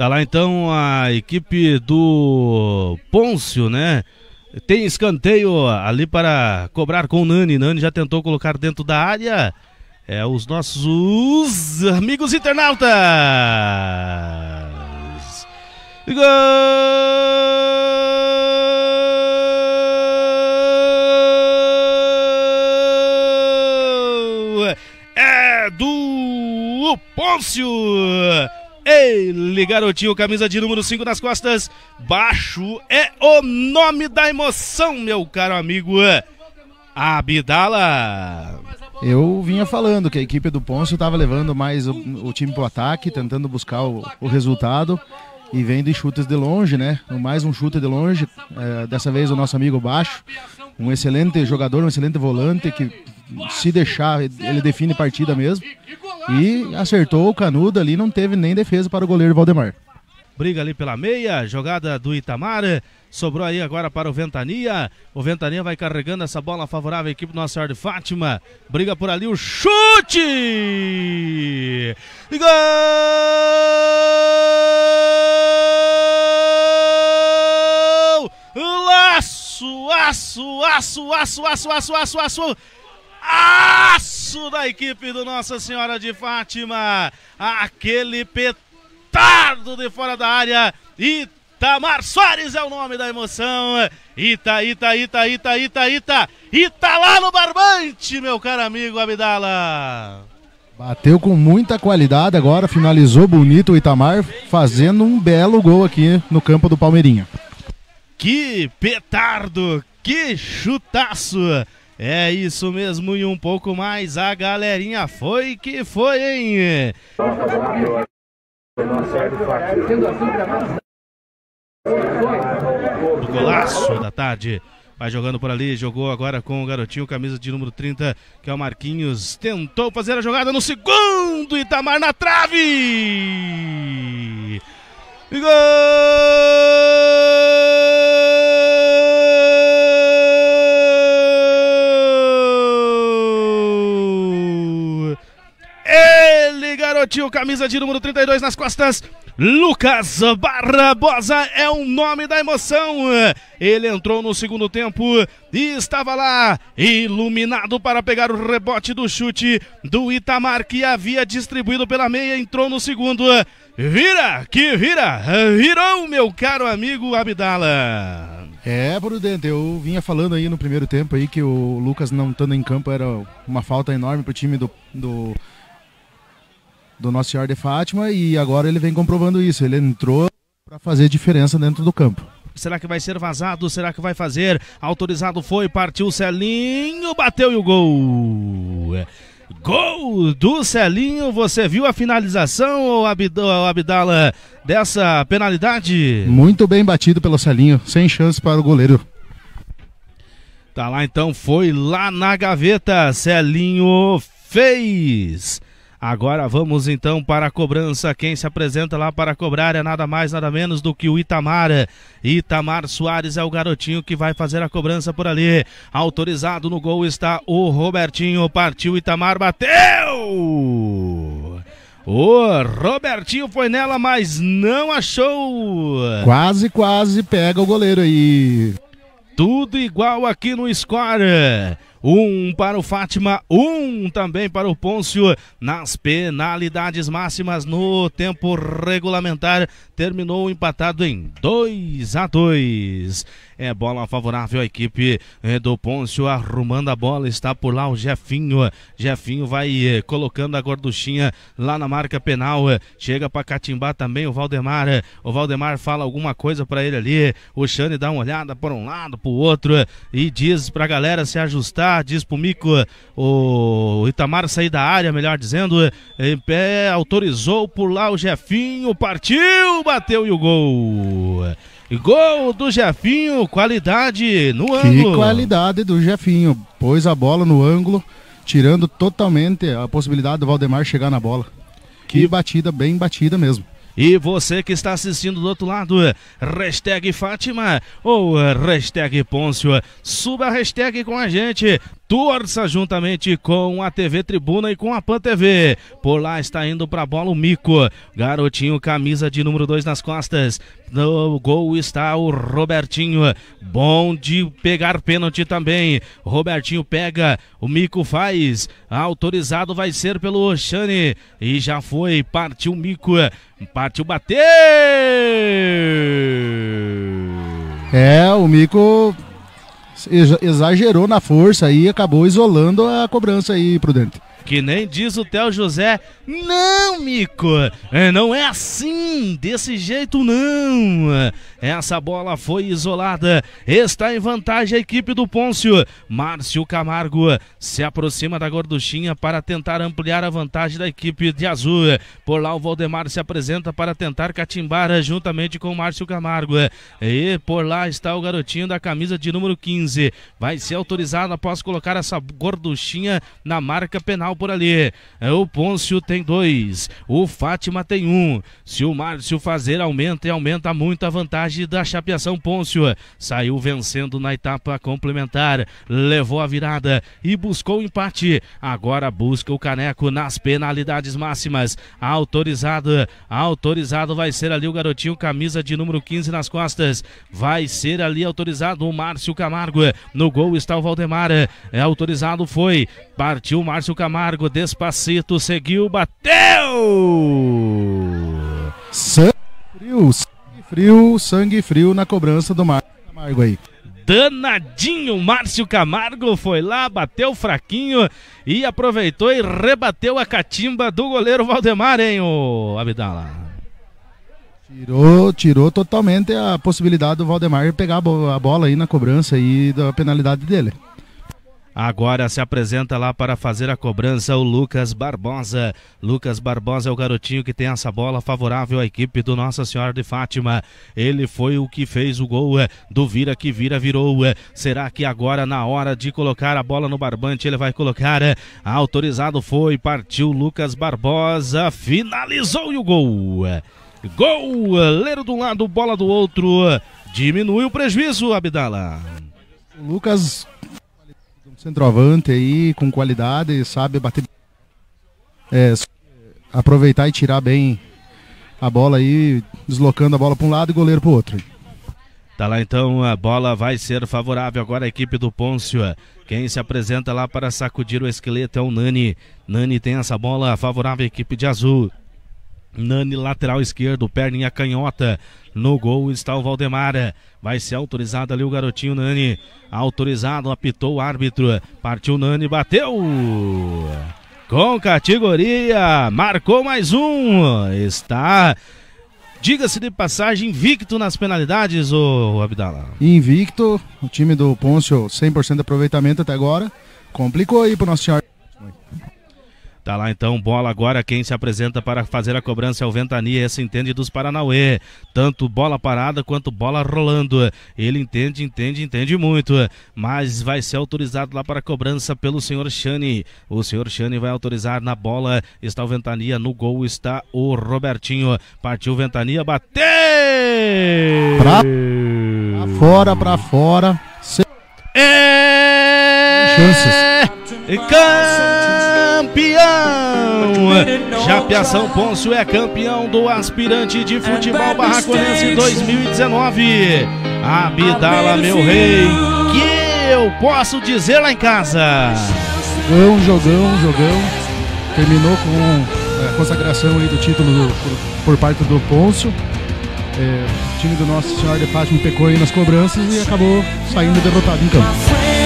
Tá lá então a equipe do Pôncio, né? Tem escanteio ali para cobrar com o Nani. Nani já tentou colocar dentro da área. É os nossos amigos internautas. Gol! É do Pôncio. Ele, garotinho, camisa de número 5 nas costas. Baixo é o nome da emoção, meu caro amigo. Abdala. Eu vinha falando que a equipe do Pôncio estava levando mais o, o time para o ataque, tentando buscar o, o, resultado e vendo em chutes de longe, né? Mais um chute de longe, é, dessa vez o nosso amigo Baixo, um excelente jogador, um excelente volante que se deixar ele define partida mesmo e acertou o canudo ali, não teve nem defesa para o goleiro Valdemar. Briga ali pela meia, jogada do Itamar. Sobrou aí agora para o Ventania. O Ventania vai carregando essa bola favorável à equipe do Nossa Senhora de Fátima. Briga por ali o chute! Gol! Laço, aço, aço, aço, aço, aço, aço, aço. Aço da equipe do Nossa Senhora de Fátima. Aquele petardo de fora da área. E Tamar Soares é o nome da emoção. Ita, Ita, Ita, Ita, Ita, Ita. Ita lá no barbante, meu caro amigo Abdala. Bateu com muita qualidade agora, finalizou bonito o Itamar, fazendo um belo gol aqui no campo do Palmeirinha. Que petardo, que chutaço. É isso mesmo e um pouco mais. A galerinha foi que foi, hein? Do golaço da tarde. Vai jogando por ali, jogou agora com o garotinho, camisa de número 30, que é o Marquinhos. Tentou fazer a jogada no segundo, Itamar na trave! E gol! Garotinho, camisa de número 32 nas costas. Lucas Barbosa é o nome da emoção. Ele entrou no segundo tempo e estava lá, iluminado para pegar o rebote do chute do Itamar, que havia distribuído pela meia. Entrou no segundo. Vira, que vira, virou, meu caro amigo Abdala. É, Prudente, eu vinha falando aí no primeiro tempo aí que o Lucas não estando em campo era uma falta enorme pro time do, do do Nossa Senhora de Fátima e agora ele vem comprovando isso. Ele entrou para fazer diferença dentro do campo. Será que vai ser vazado? Será que vai fazer? Autorizado foi, partiu o Celinho, bateu e o gol. Gol do Celinho, você viu a finalização, Abdala, dessa penalidade? Muito bem batido pelo Celinho, sem chance para o goleiro. Tá lá então, foi lá na gaveta, Celinho fez. Agora vamos então para a cobrança. Quem se apresenta lá para cobrar é nada mais, nada menos do que o Itamar. Itamar Soares é o garotinho que vai fazer a cobrança por ali. Autorizado no gol está o Robertinho. Partiu Itamar, bateu! O Robertinho foi nela, mas não achou. Quase, quase pega o goleiro aí. Tudo igual aqui no score. Um para o Fátima, um também para o Pôncio. Nas penalidades máximas no tempo regulamentar, terminou empatado em 2 a 2. É bola favorável à equipe é, do Pôncio, arrumando a bola. Está por lá o Jefinho. Jefinho vai é, colocando a gorduchinha lá na marca penal. Chega para catimbar também o Valdemar. O Valdemar fala alguma coisa para ele ali. O Xane dá uma olhada por um lado, para o outro e diz para a galera se ajustar diz pro Mico o Itamar sair da área, melhor dizendo, em pé, autorizou por lá o Jefinho, partiu, bateu e o gol. Gol do Jefinho, qualidade no ângulo. Que qualidade do Jefinho, pôs a bola no ângulo, tirando totalmente a possibilidade do Valdemar chegar na bola. Que e... batida, bem batida mesmo. E você que está assistindo do outro lado, hashtag Fátima ou hashtag Pôncio, suba a hashtag com a gente. Torça juntamente com a TV Tribuna e com a Pan TV. Por lá está indo para a bola o Mico. Garotinho, camisa de número 2 nas costas. No gol está o Robertinho. Bom de pegar pênalti também. Robertinho pega, o Mico faz. Autorizado vai ser pelo Oxane. E já foi, partiu o Mico. Bater. É, o Mico exagerou na força e acabou isolando a cobrança aí, Prudente. Que nem diz o Theo José. Não, Mico, é, não é assim, desse jeito não. Essa bola foi isolada. Está em vantagem a equipe do Pôncio. Márcio Camargo se aproxima da gorduchinha para tentar ampliar a vantagem da equipe de azul. Por lá o Valdemar se apresenta para tentar catimbar juntamente com o Márcio Camargo. E por lá está o garotinho da camisa de número 15. Vai ser autorizado após colocar essa gorduchinha na marca penal por ali. O Pôncio tem dois, o Fátima tem um. Se o Márcio fazer, aumenta e aumenta muito a vantagem da chapeação Pôncio. Saiu vencendo na etapa complementar, levou a virada e buscou o empate. Agora busca o caneco nas penalidades máximas. Autorizado, autorizado vai ser ali o garotinho, camisa de número 15 nas costas. Vai ser ali autorizado o Márcio Camargo. No gol está o Valdemar. É autorizado, foi. Partiu Márcio Camargo. Camargo, despacito, seguiu, bateu! Sangue frio, sangue frio, sangue frio na cobrança do Márcio Camargo aí. Danadinho, Márcio Camargo foi lá, bateu fraquinho e aproveitou e rebateu a catimba do goleiro Valdemar, hein, o Abdala? Tirou, tirou totalmente a possibilidade do Valdemar pegar a bola aí na cobrança e da penalidade dele. Agora se apresenta lá para fazer a cobrança o Lucas Barbosa. Lucas Barbosa é o garotinho que tem essa bola favorável à equipe do Nossa Senhora de Fátima. Ele foi o que fez o gol é, do vira que vira virou. É. Será que agora na hora de colocar a bola no barbante ele vai colocar? É? Autorizado foi, partiu Lucas Barbosa, finalizou e o gol. Gol, leiro de um lado, bola do outro. Diminui o prejuízo, Abdala. Lucas centroavante aí, com qualidade, sabe bater. É, aproveitar e tirar bem a bola aí, deslocando a bola para um lado e goleiro para o outro. Tá lá então, a bola vai ser favorável agora à equipe do Pôncio. Quem se apresenta lá para sacudir o esqueleto é o Nani. Nani tem essa bola favorável à equipe de azul. Nani, lateral esquerdo, perninha canhota. No gol está o Valdemar. Vai ser autorizado ali o garotinho Nani. Autorizado, apitou o árbitro. Partiu Nani, bateu. Com categoria, marcou mais um. Está, diga-se de passagem, invicto nas penalidades, o Abdala. Invicto, o time do Pôncio 100% de aproveitamento até agora. Complicou aí pro nosso senhor. Tá lá então, bola agora. Quem se apresenta para fazer a cobrança é o Ventania. Esse entende dos Paranauê. Tanto bola parada quanto bola rolando. Ele entende, entende, entende muito. Mas vai ser autorizado lá para a cobrança pelo senhor Chane. O senhor Chane vai autorizar na bola. Está o Ventania. No gol está o Robertinho. Partiu Ventania, bateu! Pra, pra fora, pra fora. Sem é... chances campeão! Japiação Pôncio é campeão do aspirante de futebol barraconense 2019. Abdala, meu rei, que eu posso dizer lá em casa? Jogão, jogão, jogão. Terminou com é, a consagração aí do título do, por, por, parte do Pôncio. É, o time do Nosso Senhor de Fátima pecou aí nas cobranças e acabou saindo derrotado em campo.